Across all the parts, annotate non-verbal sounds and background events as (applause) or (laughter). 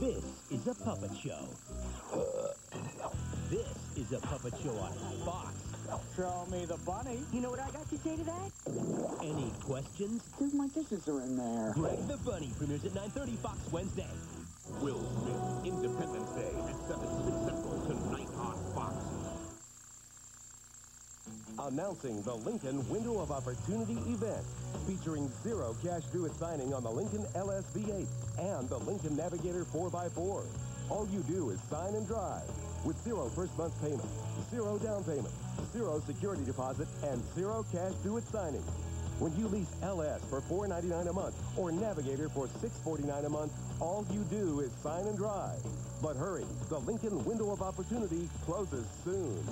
This is a puppet show. This is a puppet show on Fox. Show me the bunny. You know what I got to say to that? Any questions? Because my dishes are in there. Greg the Bunny premieres at 9.30 Fox Wednesday. Will Smith, Independence Day at 7. Announcing the Lincoln Window of Opportunity event featuring zero cash due at signing on the Lincoln LSV8 and the Lincoln Navigator 4x4. All you do is sign and drive with zero first month payment, zero down payment, zero security deposit, and zero cash due at signing. When you lease LS for $4.99 a month or Navigator for $6.49 a month, all you do is sign and drive. But hurry, the Lincoln window of opportunity closes soon.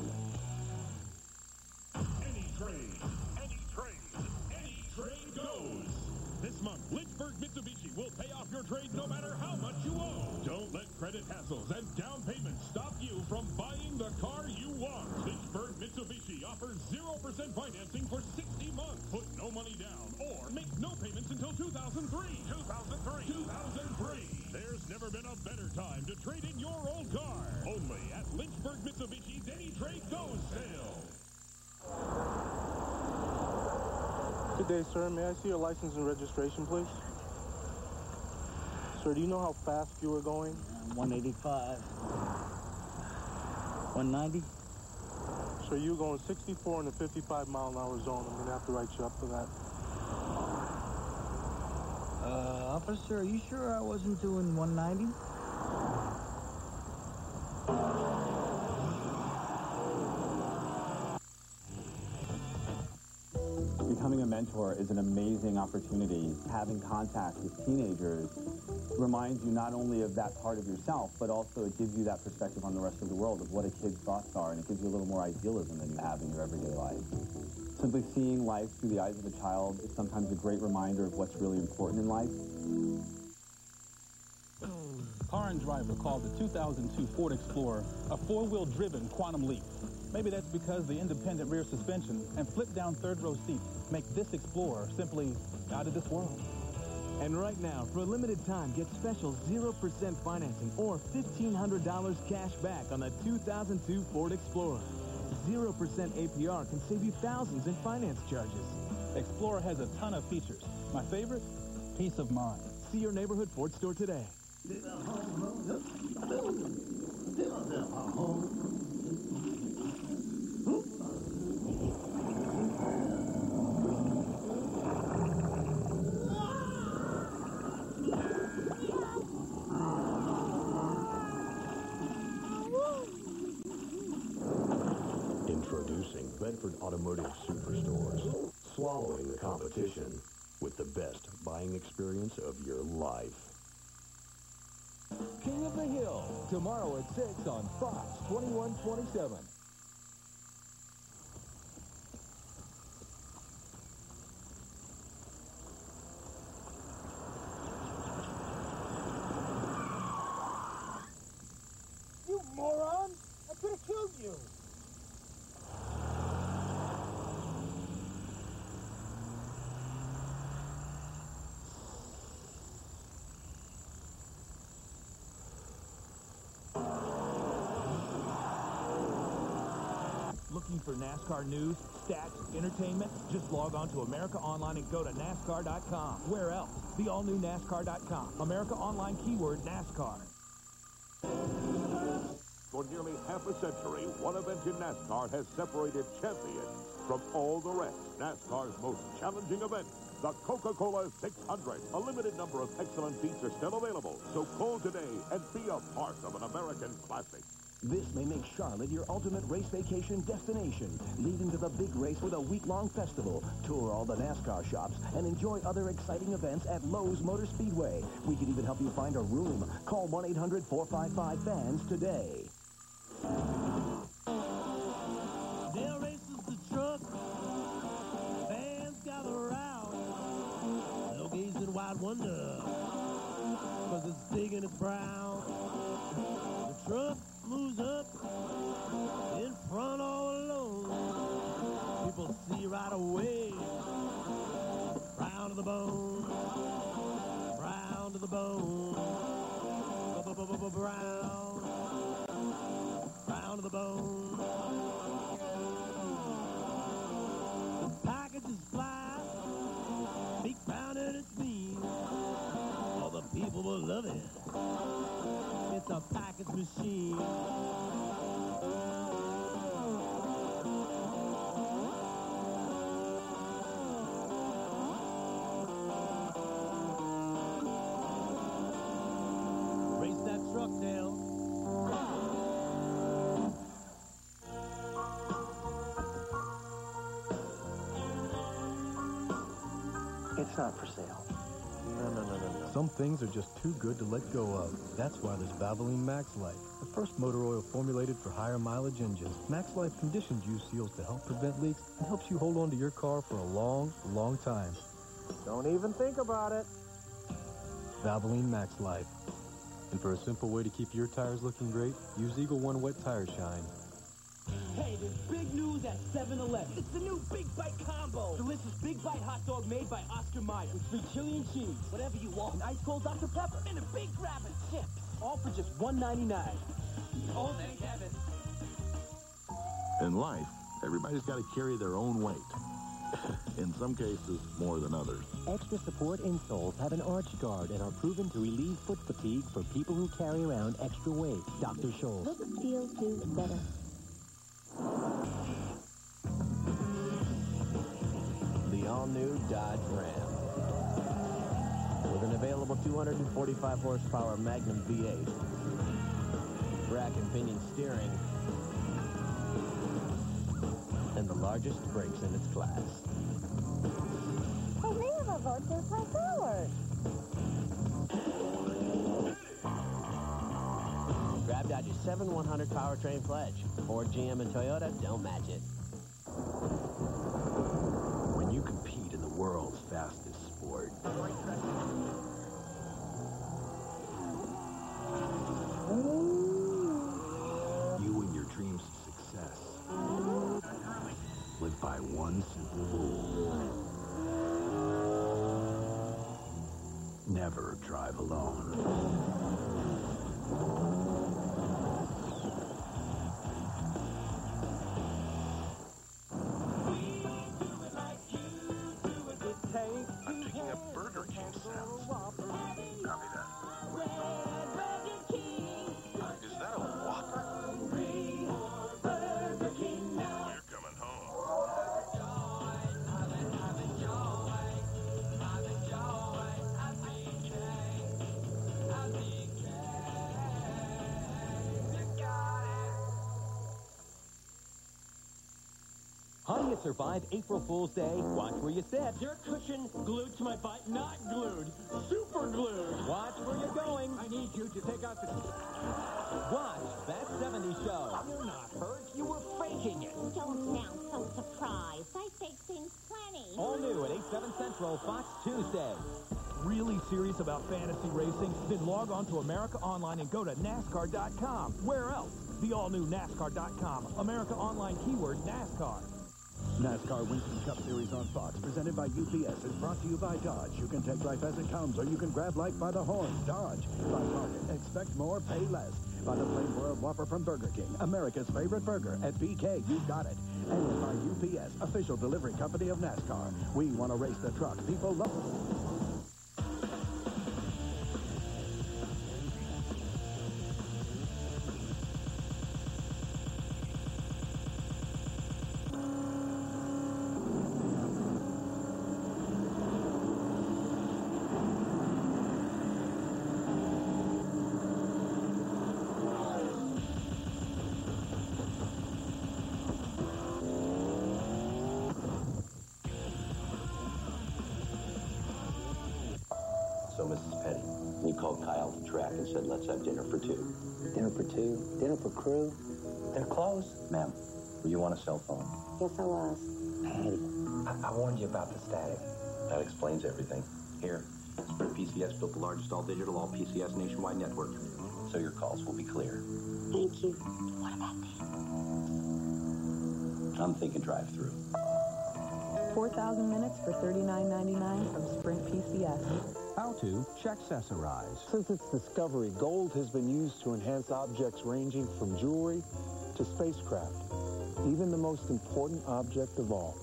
Day, sir. May I see your license and registration, please? Sir, do you know how fast you were going? 185. 190. Sir, you going 64 in the 55 mile an hour zone. I'm going to have to write you up for that. Uh, officer, are you sure I wasn't doing 190? Mentor is an amazing opportunity. Having contact with teenagers reminds you not only of that part of yourself, but also it gives you that perspective on the rest of the world of what a kid's thoughts are, and it gives you a little more idealism than you have in your everyday life. Simply seeing life through the eyes of a child is sometimes a great reminder of what's really important in life. Car and Driver called the 2002 Ford Explorer a four-wheel driven quantum leap. Maybe that's because the independent rear suspension and flip-down third-row seats make this Explorer simply out of this world. And right now, for a limited time, get special 0% financing or $1,500 cash back on the 2002 Ford Explorer. 0% APR can save you thousands in finance charges. Explorer has a ton of features. My favorite? Peace of mind. See your neighborhood Ford store today. Introducing Bedford Automotive Superstores. Swallowing the competition with the best buying of your life. King of the Hill, tomorrow at 6 on Fox 21 27. You moron! I could have killed you! Looking for NASCAR news, stats, entertainment? Just log on to America Online and go to NASCAR.com. Where else? The all-new NASCAR.com. America Online keyword NASCAR. For nearly half a century, one event in NASCAR has separated champions from all the rest. NASCAR's most challenging event, the Coca-Cola 600. A limited number of excellent seats are still available, so call today and be a part of an American classic. This may make Charlotte your ultimate race vacation destination. Lead into the big race with a week-long festival. Tour all the NASCAR shops and enjoy other exciting events at Lowe's Motor Speedway. We can even help you find a room. Call 1-800-455-FANS today. There races the truck. Fans gather around. They'll gaze in wide wonder. Cause it's big and it's brown. The truck right away. Brown to the bone. Brown to the bone. brown, brown to the bone. The package is fly, big brown and it's mean. All the people will love it. It's not for sale. No, no, no, no, no. Some things are just too good to let go of. That's why there's Valvoline Max Life, the first motor oil formulated for higher mileage engines. Max Life conditions use seals to help prevent leaks and helps you hold on to your car for a long, long time. Don't even think about it. Valvoline Max Life. And for a simple way to keep your tires looking great, use Eagle One Wet Tire Shine. Hey, there's big news at 7-Eleven. It's the new Big Bite Combo. Delicious Big Bite hot dog made by Oscar Mayer with free chili and cheese. Whatever you want. An ice cold Dr. Pepper. And a big grab of chips. All for just $1.99. Oh, thank heaven. In life, everybody's got to carry their own weight. (laughs) In some cases, more than others. Extra support insoles have an arch guard and are proven to relieve foot fatigue for people who carry around extra weight. Dr. Scholl. Look, feel, do better. The all-new Dodge Ram. With an available 245 horsepower Magnum V8, rack and pinion steering, and the largest brakes in its class. Hey, they have a vote just like ours. 100 powertrain pledge. Ford, GM, and Toyota don't match it. When you compete in the world's fastest sport, you and your dreams of success live by one simple rule. Never drive alone. How do you survive April Fool's Day? Watch where you sit. Your cushion glued to my butt, not glued, super glued. Watch where you're going. I need you to take out the... Watch That '70s Show. You're not hurt. You were faking it. Don't sound so surprised. I fake things plenty. All new at 8, 7 Central, Fox Tuesday. Really serious about fantasy racing? Then log on to America Online and go to NASCAR.com. Where else? The all-new NASCAR.com. America Online keyword NASCAR. NASCAR Winston Cup Series on Fox, presented by UPS, is brought to you by Dodge. You can take life as it comes, or you can grab life by the horn. Dodge. By Target. Expect more, pay less. By the Flame Broiled Whopper from Burger King, America's favorite burger. At BK, you got it. And by UPS, official delivery company of NASCAR. We want to race the truck. People love let's have dinner for two. Dinner for two? Dinner for crew? They're closed. Ma'am, were you on a cell phone? Yes, I was. Patty, I, I warned you about the static. That explains everything. Here, Sprint PCS built the largest all-digital, all-PCS nationwide network, so your calls will be clear. Thank you. What about that? I'm thinking drive-through. 4,000 minutes for $39.99 from Sprint PCS. How to Checksessorize. Since its discovery, gold has been used to enhance objects ranging from jewelry to spacecraft, even the most important object of all,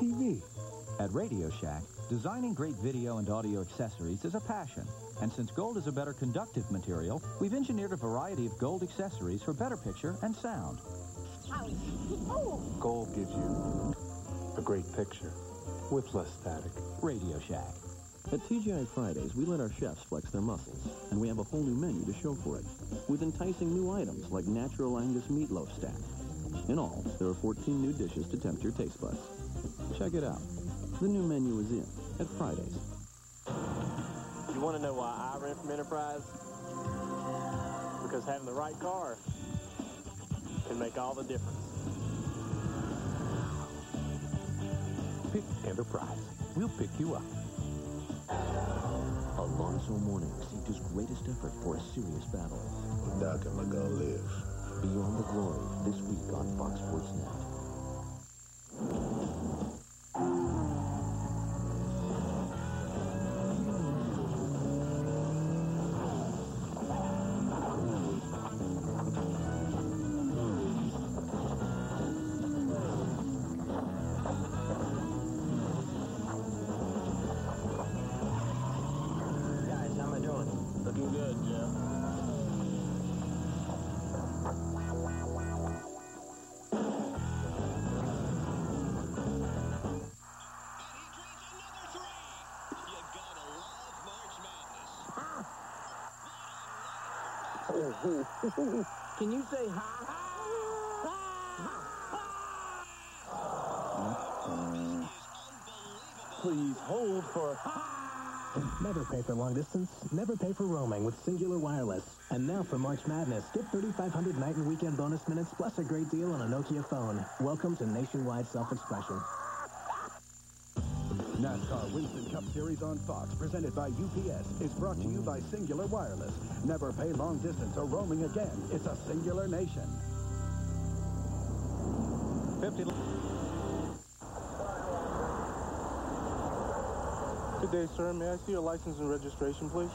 TV. At Radio Shack, designing great video and audio accessories is a passion. And since gold is a better conductive material, we've engineered a variety of gold accessories for better picture and sound. Gold gives you a great picture with less static. Radio Shack. At TGI Fridays, we let our chefs flex their muscles, and we have a whole new menu to show for it, with enticing new items like natural Angus meatloaf stack. In all, there are 14 new dishes to tempt your taste buds. Check it out. The new menu is in at Fridays. You want to know why I rent from Enterprise? Because having the right car can make all the difference. Pick Enterprise. We'll pick you up. Alonzo Mourning synced his greatest effort for a serious battle. Doc, am I gonna live? Beyond the Glory, this week on Fox Sports Net. Can you say hi? Mm-hmm. Please hold for... Never pay for long distance, never pay for roaming with Cingular Wireless. And now for March Madness, get 3,500 night and weekend bonus minutes plus a great deal on a Nokia phone. Welcome to nationwide self-expression. NASCAR Winston Cup Series on Fox, presented by UPS, is brought to you by Cingular Wireless. Never pay long distance or roaming again. It's a singular nation. 50. Good day, sir. May I see your license and registration, please?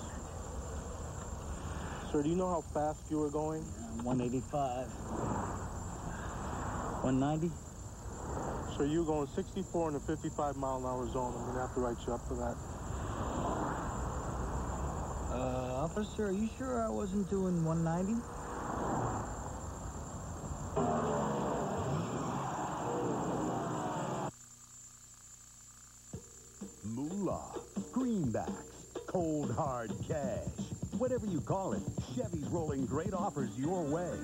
Sir, do you know how fast you were going? 185. 190? Sir, you were going 64 in a 55 mile an hour zone. I'm going to have to write you up for that. Uh, officer, are you sure I wasn't doing 190? Moolah, greenbacks, cold hard cash. Whatever you call it, Chevy's rolling great offers your way.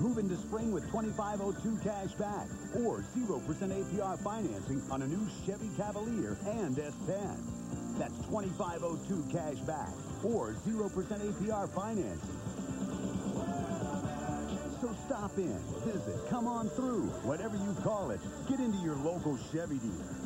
Move into spring with 2502 cash back or 0% APR financing on a new Chevy Cavalier and S10. That's 2502 cash back or 0% APR financing. So stop in, visit, come on through, whatever you call it. Get into your local Chevy dealer.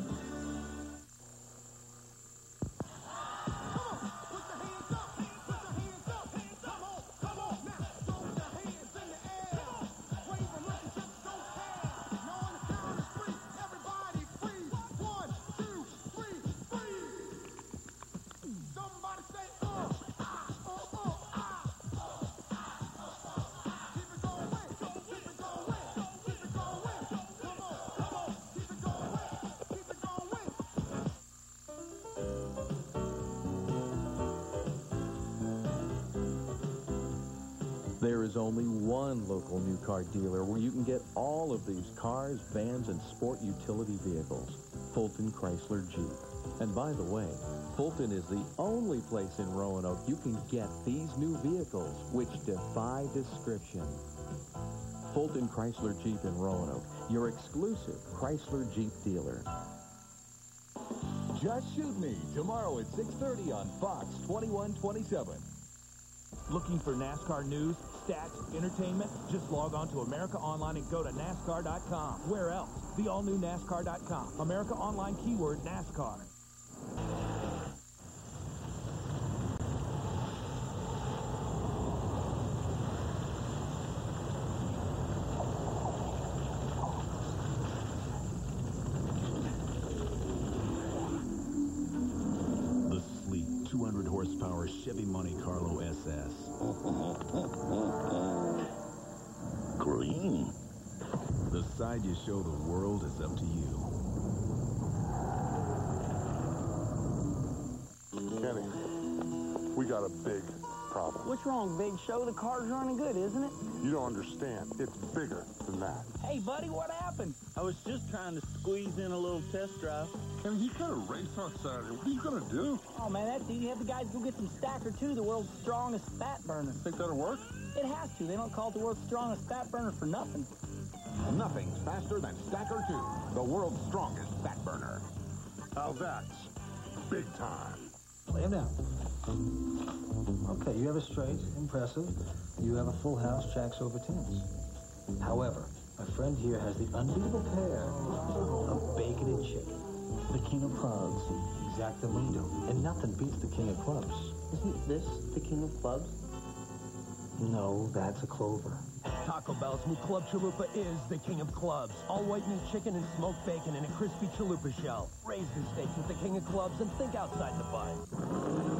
Is only one local new car dealer where you can get all of these cars, vans, and sport utility vehicles. Fulton Chrysler Jeep. And by the way, Fulton is the only place in Roanoke you can get these new vehicles, which defy description. Fulton Chrysler Jeep in Roanoke, your exclusive Chrysler Jeep dealer. Just Shoot Me, tomorrow at 6.30 on Fox 21 27. Looking for NASCAR news, stats, entertainment? Just log on to America Online and go to NASCAR.com. Where else? The all-new NASCAR.com. America Online keyword NASCAR. The sleep Chevy Monte Carlo SS. (laughs) Green. The side you show the world is up to you. Kenny, we got a big problem. What's wrong, Big Show? The car's running good, isn't it? You don't understand. It's bigger than that. Hey, buddy, what happened? I was just trying to squeeze in a little test drive. And he's got a race on Saturday. What are you going to do? Oh, man, that's easy. Have the guys go get some Stacker 2, the world's strongest fat burner. Think that'll work? It has to. They don't call it the world's strongest fat burner for nothing. Nothing's faster than Stacker 2, the world's strongest fat burner. Now that's big time. Lay him down. Okay, you have a straight, impressive. You have a full house, jacks over tens. However, my friend here has the unbeatable pair of bacon and chicken. The king of clubs, exactamundo. And nothing beats the king of clubs. Isn't this the king of clubs? No, that's a clover. Taco Bell's new Club Chalupa is the king of clubs. All white meat chicken and smoked bacon in a crispy chalupa shell. Raise the stakes with the king of clubs and think outside the bun.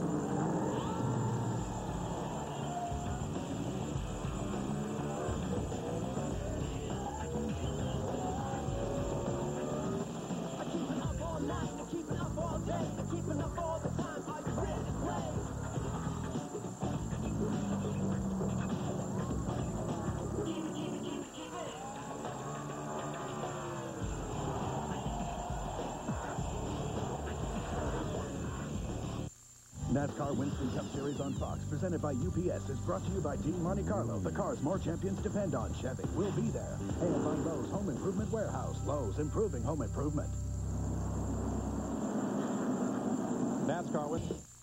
NASCAR Winston Cup Series on Fox, presented by UPS, is brought to you by Team Monte Carlo. The cars more champions depend on. Chevy will be there. And by Lowe's Home Improvement Warehouse. Lowe's, improving home improvement. NASCAR Winston.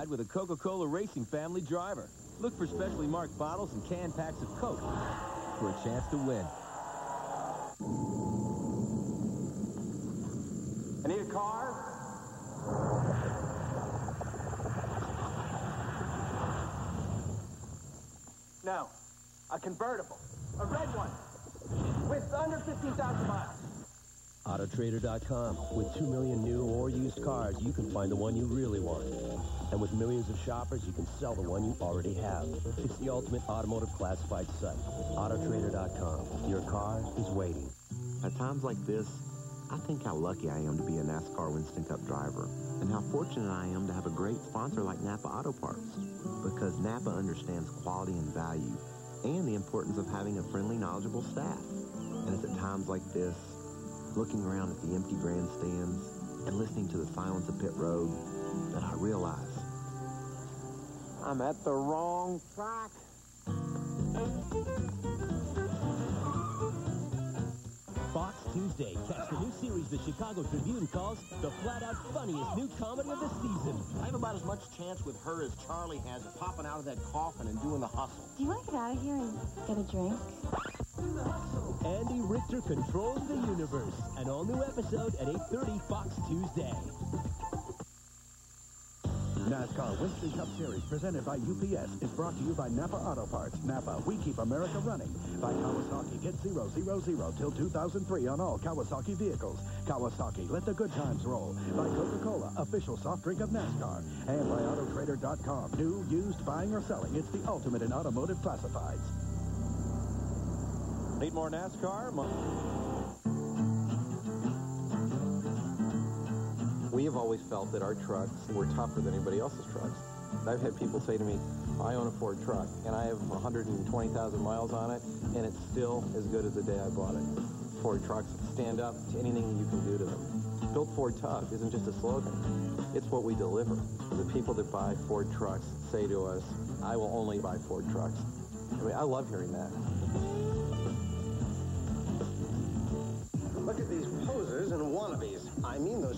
Ride with a Coca-Cola Racing family driver. Look for specially marked bottles and can packs of Coke for a chance to win. I need a car. No, a convertible. A red one. With under 15,000 miles. Autotrader.com. With 2 million new or used cars, you can find the one you really want. And with millions of shoppers, you can sell the one you already have. It's the ultimate automotive classified site. Autotrader.com. Your car is waiting. At times like this, I think how lucky I am to be a NASCAR Winston Cup driver and how fortunate I am to have a great sponsor like Napa Auto Parts because Napa understands quality and value and the importance of having a friendly, knowledgeable staff. And it's at times like this, looking around at the empty grandstands and listening to the silence of pit road, that I realize I'm at the wrong track. Fox Tuesday. Catch the new series the Chicago Tribune calls the flat-out funniest new comedy of the season. I have about as much chance with her as Charlie has of popping out of that coffin and doing the hustle. Do you want to get out of here and get a drink? Andy Richter controls the universe. An all-new episode at 8.30 Fox Tuesday. NASCAR Winston Cup Series, presented by UPS, is brought to you by Napa Auto Parts. Napa, we keep America running. By Kawasaki, get 000 till 2003 on all Kawasaki vehicles. Kawasaki, let the good times roll. By Coca-Cola, official soft drink of NASCAR. And by Autotrader.com, new, used, buying, or selling. It's the ultimate in automotive classifieds. Need more NASCAR? We have always felt that our trucks were tougher than anybody else's trucks. I've had people say to me, I own a Ford truck, and I have 120,000 miles on it, and it's still as good as the day I bought it. Ford trucks stand up to anything you can do to them. Built Ford Tough isn't just a slogan. It's what we deliver. The people that buy Ford trucks say to us, I will only buy Ford trucks. I mean, I love hearing that.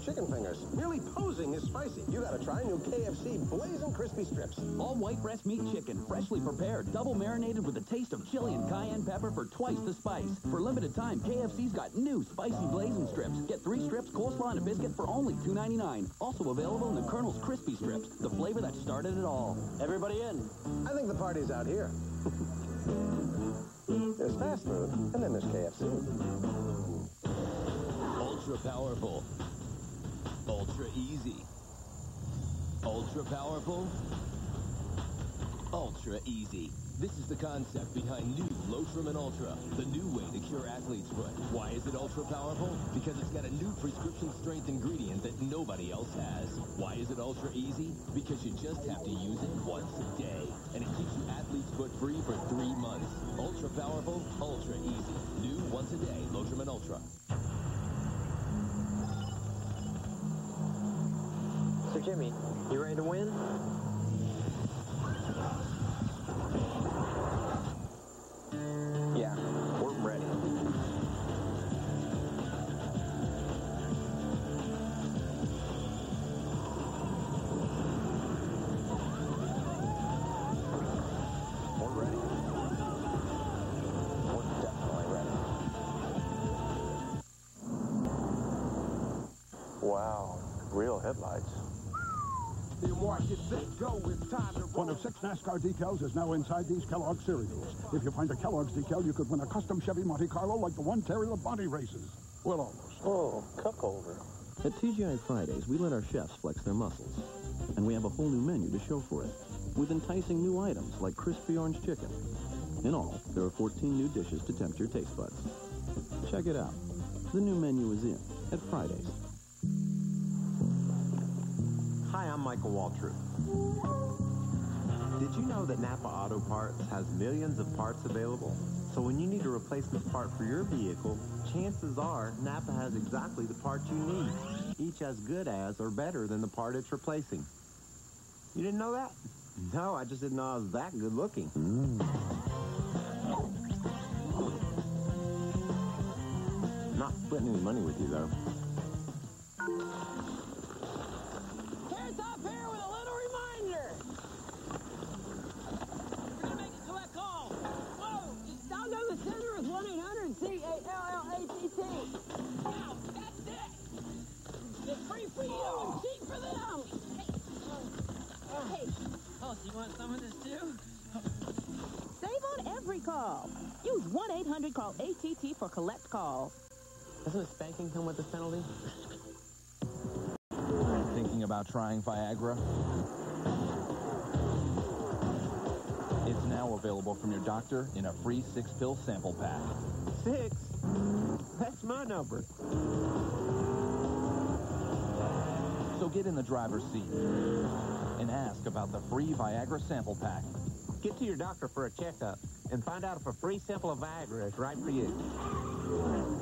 Chicken fingers. Merely posing is spicy. You gotta try new KFC Blazing Crispy Strips. All white breast meat chicken, freshly prepared, double marinated with a taste of chili and cayenne pepper for twice the spice. For limited time, KFC's got new spicy blazing strips. Get three strips, coleslaw, and a biscuit for only $2.99. Also available in the Colonel's Crispy Strips, the flavor that started it all. Everybody in. I think the party's out here. (laughs) there's fast food, and then there's KFC. Ultra powerful. Ultra easy. Ultra powerful. Ultra easy. This is the concept behind new Lotrimin Ultra, the new way to cure athlete's foot. Why is it ultra powerful? Because it's got a new prescription strength ingredient that nobody else has. Why is it ultra easy? Because you just have to use it once a day. And it keeps you athlete's foot free for three months. Ultra powerful, ultra easy. New once a day Lotrimin Ultra. Jimmy, you ready to win? Yeah, we're ready. We're ready. We're definitely ready. Wow, real headlights. You watch it, go. It's time to One of six NASCAR decals is now inside these Kellogg cereals. If you find a Kellogg's decal, you could win a custom Chevy Monte Carlo like the one Terry Labonte races. Well, almost. Oh, cup holder. At TGI Fridays, we let our chefs flex their muscles. And we have a whole new menu to show for it, with enticing new items like crispy orange chicken. In all, there are 14 new dishes to tempt your taste buds. Check it out. The new menu is in at Fridays. I'm Michael Waltrip. Did you know that Napa Auto Parts has millions of parts available? So when you need a replacement part for your vehicle, chances are Napa has exactly the part you need, each as good as or better than the part it's replacing. You didn't know that? No, I just didn't know I was that good looking. Hmm. Not splitting any money with you, though. Trying Viagra? It's now available from your doctor in a free six-pill sample pack. Six? That's my number. So get in the driver's seat and ask about the free Viagra sample pack. Get to your doctor for a checkup and find out if a free sample of Viagra is right for you.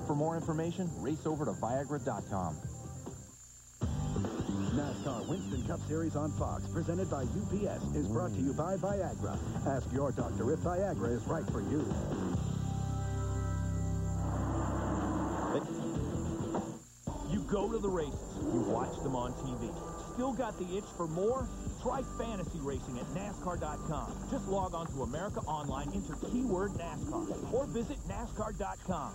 For more information, race over to Viagra.com. NASCAR Winston Cup Series on Fox, presented by UPS, is brought to you by Viagra. Ask your doctor if Viagra is right for you. You go to the races. You watch them on TV. Still got the itch for more? Try fantasy racing at NASCAR.com. Just log on to America Online, enter keyword NASCAR, or visit NASCAR.com.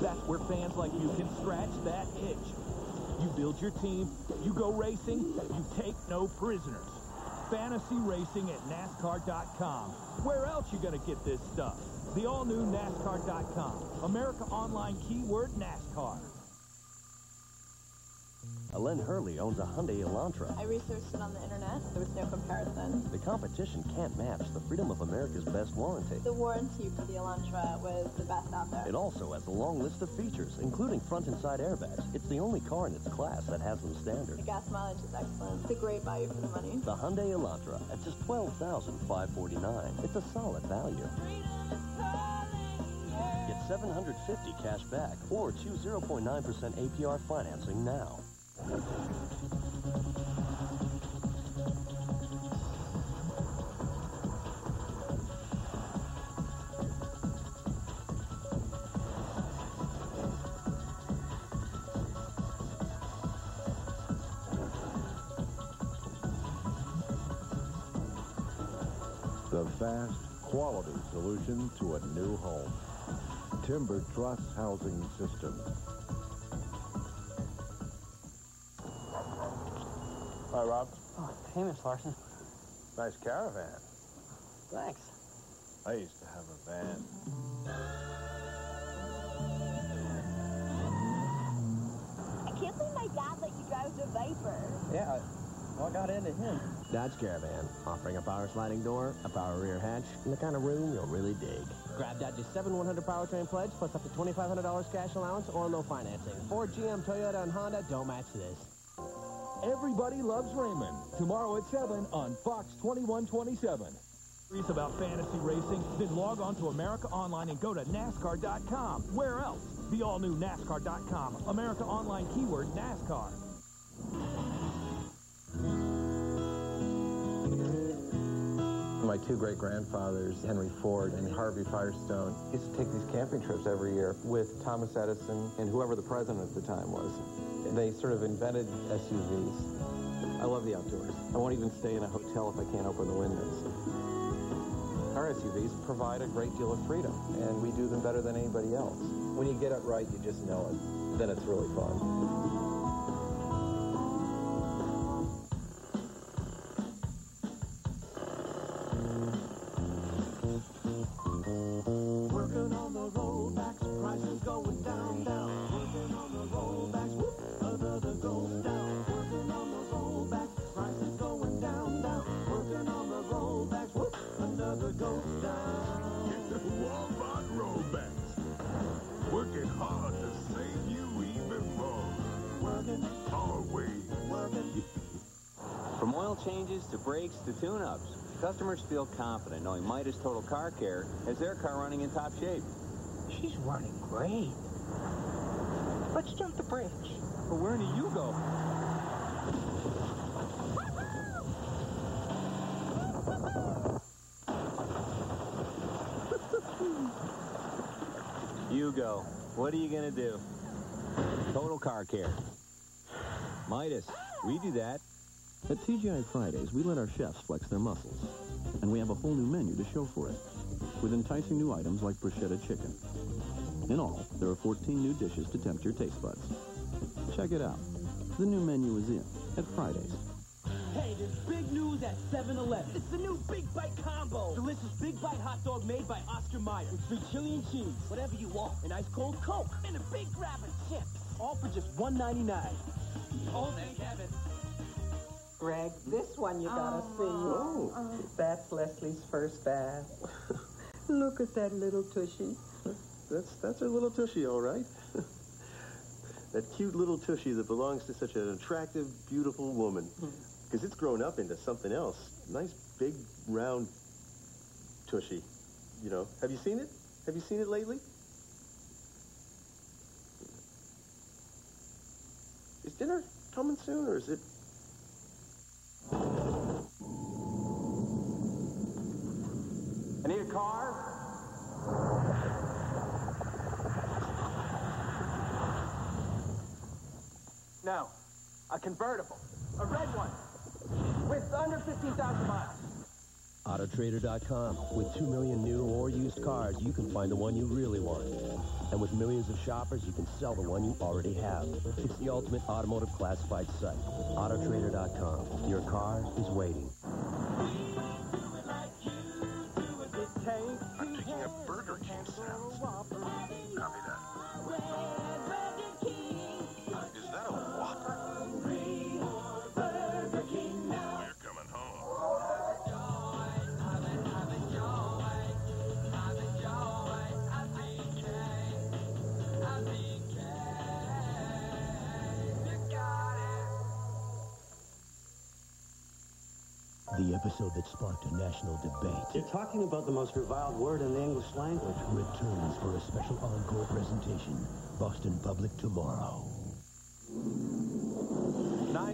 That's where fans like you can scratch that itch. You build your team, you go racing, you take no prisoners. Fantasy racing at NASCAR.com. Where else you gonna get this stuff? The all-new NASCAR.com. America Online keyword NASCAR. Alen Hurley owns a Hyundai Elantra. I researched it on the internet. There was no comparison. The competition can't match the Freedom of America's best warranty. The warranty for the Elantra was the best out there. It also has a long list of features, including front and side airbags. It's the only car in its class that has them standard. The gas mileage is excellent. It's a great value for the money. The Hyundai Elantra at just $12,549. It's a solid value. Get 750 cash back or choose 0.9% APR financing now the fast quality solution to a new home. Timber Truss Housing System. Hi, Rob. Oh, hey, Miss Larson. Nice caravan. Thanks. I used to have a van. I can't believe my dad let you drive the Viper. Yeah, what got into him? Dodge Caravan, offering a power sliding door, a power rear hatch, and the kind of room you'll really dig. Grab Dodge's 7100 powertrain pledge, plus up to $2,500 cash allowance or no financing. Ford, GM, Toyota, and Honda don't match this. Everybody loves Raymond. Tomorrow at 7 on Fox 21 27. Curious about fantasy racing? Then log on to America Online and go to NASCAR.com. Where else? The all-new NASCAR.com. America Online keyword NASCAR. My two great-grandfathers, Henry Ford and Harvey Firestone, used to take these camping trips every year with Thomas Edison and whoever the president at the time was. They sort of invented SUVs. I love the outdoors. I won't even stay in a hotel if I can't open the windows. Our SUVs provide a great deal of freedom, and we do them better than anybody else. When you get it right, you just know it. Then it's really fun. From oil changes to brakes to tune-ups, customers feel confident knowing Midas Total Car Care has their car running in top shape. She's running great. Let's jump the bridge. But where do you go? (laughs) You go. What are you going to do? Total Car Care. Midas, we do that. At TGI Fridays, we let our chefs flex their muscles. And we have a whole new menu to show for it, with enticing new items like bruschetta chicken. In all, there are 14 new dishes to tempt your taste buds. Check it out. The new menu is in at Fridays. Hey, there's big news at 7-Eleven. It's the new Big Bite Combo. Delicious Big Bite hot dog made by Oscar Mayer with sweet chili and cheese. Whatever you want. An ice cold Coke. And a big grab of chips. All for just $1.99. Oh, thank heaven. Greg, this one you gotta oh. see. Oh. That's Leslie's first bath. (laughs) Look at that little tushy. That's that's her little tushy, all right. (laughs) that cute little tushy that belongs to such an attractive, beautiful woman. Hmm. Because it's grown up into something else. Nice, big, round tushy. You know, have you seen it? Have you seen it lately? Is dinner coming soon, or is it? I need a car. No, a convertible. A red one. With under 15,000 miles. Autotrader.com. With 2 million new or used cars, you can find the one you really want. And with millions of shoppers, you can sell the one you already have. It's the ultimate automotive classified site. Autotrader.com. Your car is waiting. That sparked a national debate You're talking about the most reviled word in the English language. returns for a special encore presentation. Boston Public tomorrow.